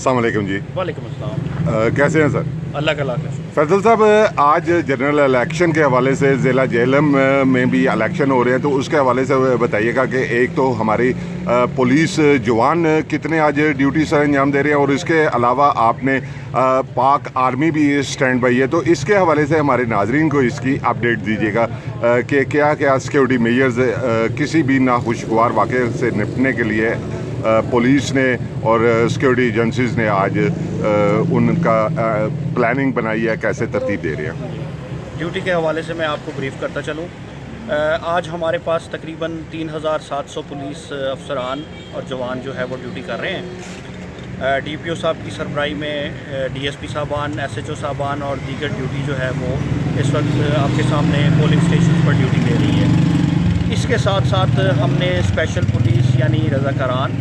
السلام علیکم جی۔ وعلیکم السلام۔ کیسے ہیں سر؟ اللہ کا لاکھ فیصل صاحب آج جنرل الیکشن کے حوالے سے ضلع جہلم میں بھی الیکشن ہو رہے ہیں تو اس کے حوالے سے بتائیے گا کہ ایک تو ہماری پولیس جوان کتنے آج ڈیوٹی سر انجام دے رہے ہیں اور اس کے علاوہ آپ نے پاک آرمی بھی اسٹینڈ بائی ہے تو اس کے حوالے سے ہمارے ناظرین کو اس کی اپڈیٹ دیجیے گا کہ کیا کیا سیکیورٹی میجرز کسی بھی ناخوشگوار واقعے سے نپٹنے کے لیے پولیس نے اور سیکیورٹی ایجنسیز نے آج ان کا پلاننگ بنائی ہے کیسے ترتیب دے رہے ہیں۔ ڈیوٹی کے حوالے سے میں آپ کو بریف کرتا چلوں۔ آج ہمارے پاس تقریباً تین ہزار سات سو پولیس افسران اور جوان جو ہے وہ ڈیوٹی کر رہے ہیں۔ ڈی پی او صاحب کی سربراہی میں ڈی ایس پی صاحبان، ایس ایچ او صاحبان اور دیگر ڈیوٹی جو ہے وہ اس وقت آپ کے سامنے پولنگ اسٹیشن پر ڈیوٹی دے رہی ہے۔ اس کے ساتھ ساتھ ہم نے اسپیشل پولیس یعنی رضاکاران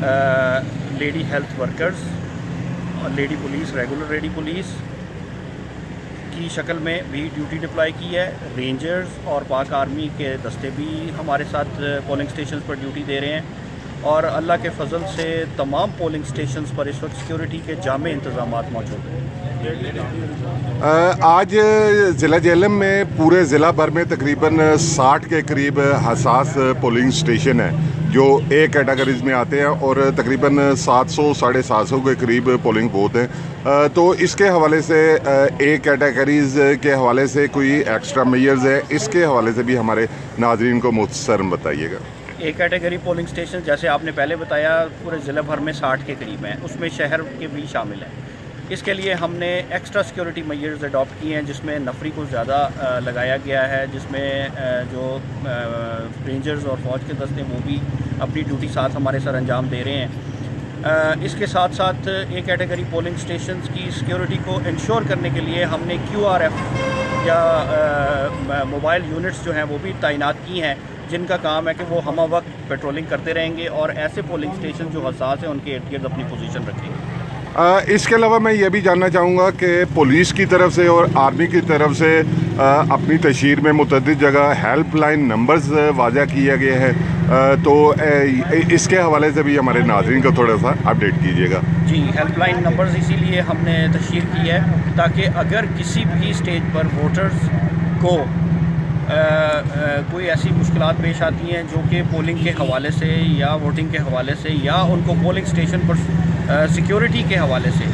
لیڈی ہیلتھ ورکرز اور lady police regular lady police کی شکل میں بھی ڈیوٹی ڈپلائی کی ہے۔ رینجرز اور پاک آرمی کے دستے بھی ہمارے ساتھ پولنگ سٹیشنز پر ڈیوٹی دے رہے ہیں۔ اور اللہ کے فضل سے تمام پولنگ سٹیشنز پر اس وقت سیکیورٹی کے جامع انتظامات موجود ہیں۔ آج ضلع جہلم میں پورے ضلع بھر میں تقریباً ساٹھ کے قریب حساس پولنگ سٹیشن ہیں۔ جو اے کیٹاگریز میں آتے ہیں اور تقریباً سات سو ساڑھے سات سو کے قریب پولنگ بوتھ ہیں۔ تو اس کے حوالے سے اے کیٹاگریز کے حوالے سے کوئی ایکسٹرا میئرز ہیں۔ اس کے حوالے سے بھی ہمارے ناظرین کو مختصر بتائیے گا۔ اے کیٹیگری پولنگ سٹیشن جیسے آپ نے پہلے بتایا، پورے ضلع بھر میں ساٹھ کے قریب ہیں۔ اس میں شہر کے بھی شامل ہیں۔ اس کے لیے ہم نے ایکسٹرا سیکیورٹی میئرز اڈاپٹ کیے ہیں، جس میں نفری کو زیادہ لگایا گیا ہے۔ جس میں جو رینجرز اور فوج کے دستے، وہ بھی اپنی ڈیوٹی ساتھ ہمارے سر انجام دے رہے ہیں۔ اس کے ساتھ ساتھ اے کیٹیگری پولنگ سٹیشنز کی سیکیورٹی کو انشور کرنے کے لیے ہم نے کیو آر ایف یا موبائل یونٹس جو ہیں وہ بھی تعینات کی ہیں۔ جن کا کام ہے کہ وہ ہمہ وقت پیٹرولنگ کرتے رہیں گے اور ایسے پولنگ سٹیشن جو حساس ہیں ان کے ارد گرد اپنی پوزیشن رکھیں گے۔ اس کے علاوہ میں یہ بھی جاننا چاہوں گا کہ پولیس کی طرف سے اور آرمی کی طرف سے اپنی تشہیر میں متعدد جگہ ہیلپ لائن نمبرز واضح کیا گیا ہے تو اس کے حوالے سے بھی ہمارے ناظرین کو تھوڑا سا اپڈیٹ کیجیے گا۔ جی ہیلپ لائن نمبرز اسی لیے ہم نے تشہیر کی ہے تاکہ اگر کسی بھی اسٹیج پر ووٹرز کو کوئی ایسی مشکلات پیش آتی ہیں جو کہ پولنگ کے حوالے سے یا ووٹنگ کے حوالے سے یا ان کو پولنگ سٹیشن پر سیکیورٹی کے حوالے سے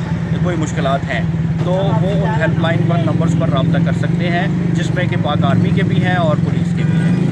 کوئی مشکلات ہیں، تو وہ ان ہیلپ لائن پر نمبرز پر رابطہ کر سکتے ہیں، جس میں کہ پاک آرمی کے بھی ہیں اور پولیس کے بھی ہیں۔